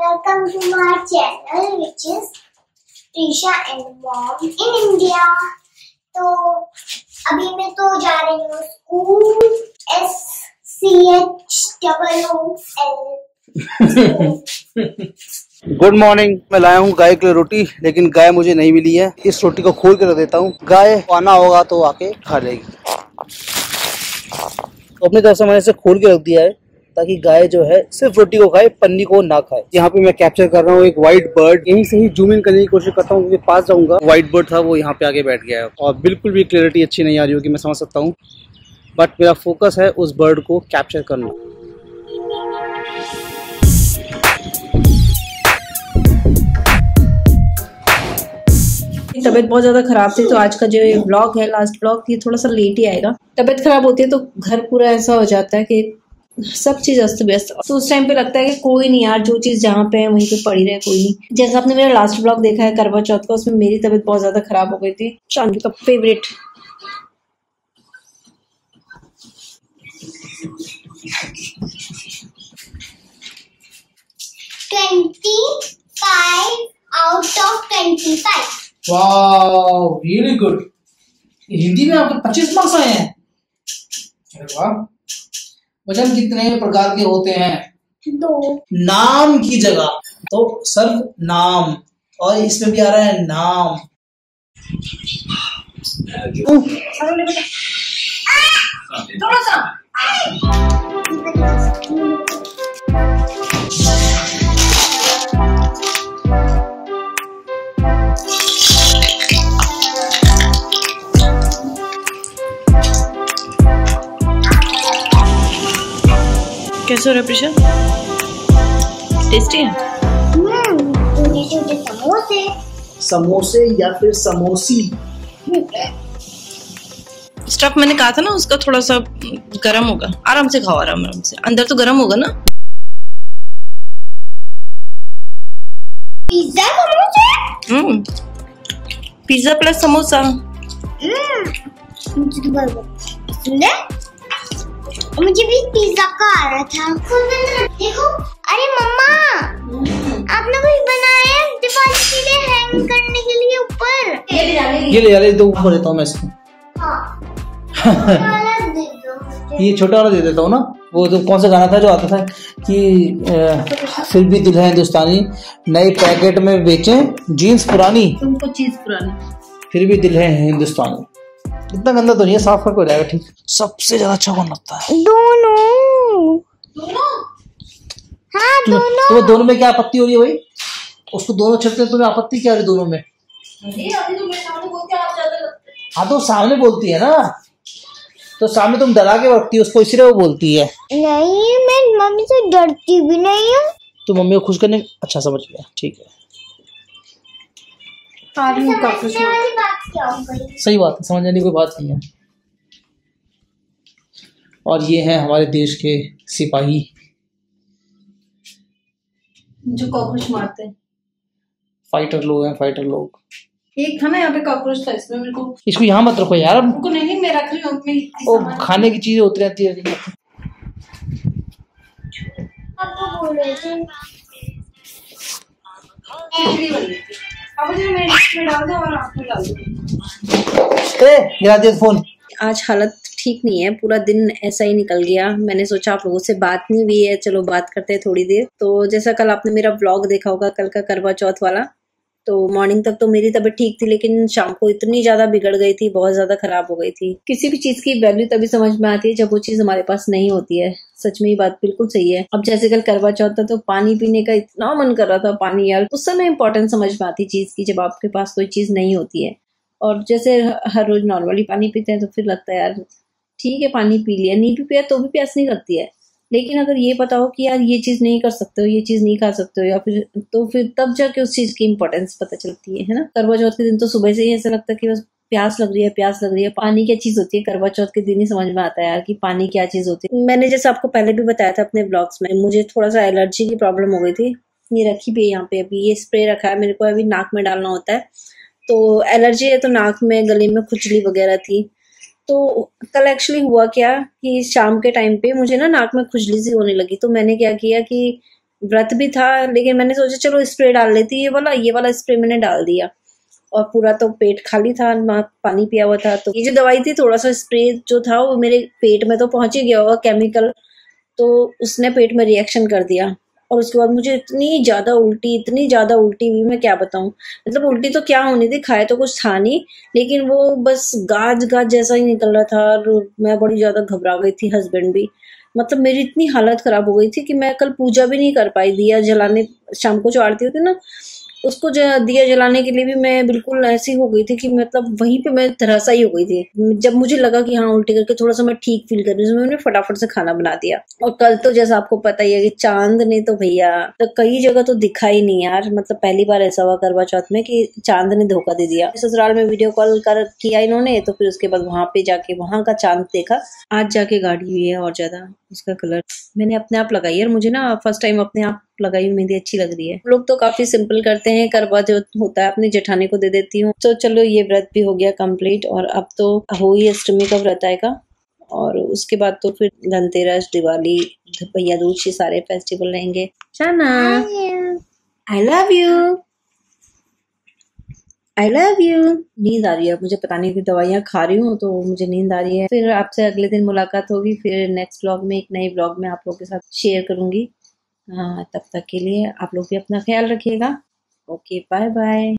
Welcome to my channel, which is Trisha and Mom in India. तो अभी मैं तो जा रही हूँ school S C H double O L good morning मैं लाया हूँ गाय के लिए रोटी लेकिन गाय मुझे नहीं मिली है। इस रोटी को खोल के रख देता हूँ। गाय आना होगा तो आके खा लेगी। तो अपनी तरफ़ से मैंने इसे खोल के रख दिया है। ताकि गाय जो है सिर्फ़ रोटी को खाए पन्नी को ना खाए। यहाँ पे मैं कैप्चर कर रहा हूँ एक व्हाइट बर्ड यहीं से ही जूम इन करने की कोशिश करता हूँ क्योंकि पास जाऊँगा। व्हाइट बर्ड था वो यहाँ पे आके बैठ गया है। और बिल्कुल भी क्लियरिटी अच्छी नहीं आ रही होगी मैं समझ सकता हूँ। बट मेरा फोकस है उस बर्ड को कैप्चर करना। तबीयत बहुत ज़्यादा ख़राब थी तो आज का जो ब्लॉग है लास्ट ब्लॉग ये थोड़ा सा लेट ही आएगा। तबीयत ख़राब होती है तो घर पूरा ऐसा हो जाता है कि सब चीज़ अस्त व्यस्त। तो उस टाइम पे लगता है कि कोई नहीं यार जो चीज़ जहाँ पे है वहीं पे पड़ी रहे कोई नहीं। जैसा आपने मेरा लास्ट ब्लॉग देखा है करवा चौथ का उसमें मेरी तबीयत बहुत ज़्यादा ख़राब हो गई थी। शांति का favourite twenty five out of twenty five wow really good Hindi में आपके पच्चीस मार्क्स आए हैं। अरे वाह। वज़न कितने प्रकार के होते हैं? दो। नाम की जगह। तो सर्व नाम। और इसमें भी आ रहा है नाम। कैसे हो रहा है? प्रिशा टेस्टी है समोसे। समोसे या फिर समोसी? स्टफ़ मैंने कहा था ना उसका थोड़ा सा गर्म होगा। आराम से खाओ आराम आराम से। अंदर तो गर्म होगा ना? पिज्जा समोसे? हम्म। Pizza plus samosa. हम्म मुझे भी पिज्जा का आ रहा था। देखो अरे मम्मा! आपने कुछ बनाया है? दीवार के लिए हैंग करने के लिए ऊपर। ये ले यार दो ऊपर देता हूँ मैं इसको। हाँ। वाला दे दो मुझे। ये छोटा वाला दे देता हूँ ना। वो तो कौन सा गाना था जो आता था कि अ, फिर भी दिल है हिंदुस्तानी नए पैकेट में बेचें जीन्स पुरानी। तुमको चीज़ पुरानी। फिर भी दिल है हिंदुस्तानी। इतना गंदा तो नहीं है साफ़ करके हो जाएगा ठीक। सबसे ज़्यादा अच्छा कौन लगता है? दोनों। हाँ दोनों। तुम्हें दोनों में क्या आपत्ति हो रही है भाई? उसको दोनों छटते हैं तुम्हें आपत्ति क्या हो रही है दोनों में? हाँ तो सामने बोलती है ना। तो सामने तुम डरा के रखती है उसको इसीलिए वो बोलती है। नहीं मैं मम्मी से डरती भी नहीं हूँ। तो मम्मी को खुश करने अच्छा समझ गया ठीक है। समझने वाली बात क्या हो गई? सही बात है समझने की कोई बात नहीं है। और ये हैं हमारे देश के सिपाही। जो कॉकरोच मारते हैं। फाइटर लोग हैं फाइटर लोग। एक था ना यहाँ पे कॉकरोच था इसमें मेरे को इसको यहाँ मत रखो यार। उनको नहीं नहीं मैं रख रही हूँ अपनी वो खाने की चीज़ें होती रहती है। पापा बोल रही थी। अब मुझे मेरे डिश डाल दो और आप डाल दो। ए गिरा दिया फ़ोन। आज हालत ठीक नहीं है पूरा दिन ऐसा ही निकल गया। मैंने सोचा आप लोगों से बात नहीं हुई है चलो बात करते हैं थोड़ी देर। तो जैसा कल आपने मेरा ब्लॉग देखा होगा कल का करवा चौथ वाला तो मॉर्निंग तक तो मेरी तबीयत ठीक थी लेकिन शाम को इतनी ज़्यादा बिगड़ गई थी बहुत ज़्यादा खराब हो गई थी। किसी भी चीज़ की वैल्यू तभी समझ में आती है जब वो चीज़ हमारे पास नहीं होती है। सच में ये बात बिल्कुल सही है। अब जैसे कल करवा चौथ था तो पानी पीने का इतना मन कर रहा था पानी यार। उस समय इंपॉर्टेंट समझ में आती चीज़ की, जब आपके पास कोई चीज़ नहीं होती है। और जैसे हर रोज नॉर्मली पानी पीते हैं तो फिर लगता है यार, ठीक है, पानी पी लिया, नहीं भी पिया तो भी प्यास नहीं लगती है। लेकिन अगर ये पता हो कि यार, ये चीज़ नहीं कर सकते हो, ये चीज़ नहीं खा सकते हो, या फिर तो फिर तब जाके उस चीज़ की इम्पोर्टेंस पता चलती है है ना? करवा चौथ के दिन तो सुबह से ही ऐसा लगता है कि बस प्यास लग रही है, प्यास लग रही है। पानी क्या चीज़ होती है? करवा चौथ के दिन ही समझ में आता है यार कि पानी क्या चीज़ होती है। मैंने जैसे आपको पहले भी बताया था अपने ब्लॉग्स में, मुझे थोड़ा सा एलर्जी की प्रॉब्लम हो गई थी। ये रखी भी है यहाँ पे अभी। ये स्प्रे रखा है, मेरे को अभी नाक में डालना होता है। तो एलर्जी है तो नाक में, गले में खुजली वगैरह थी। तो कल एक्चुअली हुआ क्या कि शाम के टाइम पे मुझे ना नाक में खुजली सी होने लगी। तो मैंने क्या किया कि व्रत भी था, लेकिन मैंने सोचा, चलो स्प्रे डाल लेती ये वाला ये वाला स्प्रे मैंने डाल दिया। और पूरा तो पेट खाली था पानी पिया हुआ था तो ये जो दवाई थी, थोड़ा सा स्प्रे जो था, वो मेरे पेट में तो पहुँच ही गया होगा केमिकल तो उसने पेट में रिएक्शन कर दिया। और उसके बाद मुझे इतनी ज़्यादा उल्टी, इतनी ज़्यादा उल्टी हुई, मैं क्या बताऊँ? मतलब उल्टी तो क्या होनी थी, खाए तो कुछ था नहीं, लेकिन वो बस गाज गाज जैसा ही निकल रहा था, और मैं बड़ी ज़्यादा घबरा गई थी हस्बैंड भी। मतलब मेरी इतनी हालत ख़राब हो गई थी कि मैं कल पूजा भी नहीं कर पाई दिया जलाने, शाम को जो आरती होती ना उसको जो दिया जलाने के लिए भी मैं बिल्कुल ऐसी हो गई थी कि मतलब वहीं पे मैं तरसा ही हो गई थी। जब मुझे लगा कि हाँ उल्टी करके थोड़ा सा मैं ठीक फील कर रही हूँ मैंने फटाफट से खाना बना दिया। और कल तो जैसा आपको पता ही है कि चाँद ने तो भैया तो कई जगह तो दिखा ही नहीं यार। मतलब पहली बार ऐसा हुआ करवा चौथ में कि चाँद ने धोखा दे दिया। ससुराल में वीडियो कॉल कर, किया इन्होंने तो फिर उसके बाद वहाँ पे जाके, वहाँ का चाँद देखा। आज जाके गाड़ी हुई है और ज़्यादा। उसका कलर मैंने अपने आप लगाई है मुझे ना फ़र्स्ट टाइम अपने आप लगाई हुई मेहंदी अच्छी लग रही है। लोग तो काफ़ी सिंपल करते हैं करवा जो होता है अपनी जेठाने को दे देती हूँ। तो चलो ये व्रत भी हो गया कंप्लीट और अब तो हो ही अष्टमी का व्रत आएगा। और उसके बाद तो फिर धनतेरस दिवाली भैया दूज ये सारे फेस्टिवल रहेंगे। Shana I love you I love you नींद आ रही है। मुझे पता नहीं कि दवाइयाँ खा रही हूँ तो मुझे नींद आ रही है। फिर आपसे अगले दिन मुलाकात होगी। फिर नेक्स्ट ब्लॉग में, एक नए ब्लॉग में आप लोगों के साथ शेयर करूँगी। हाँ तब तक के लिए आप लोग भी अपना ख्याल रखिएगा। Okay bye bye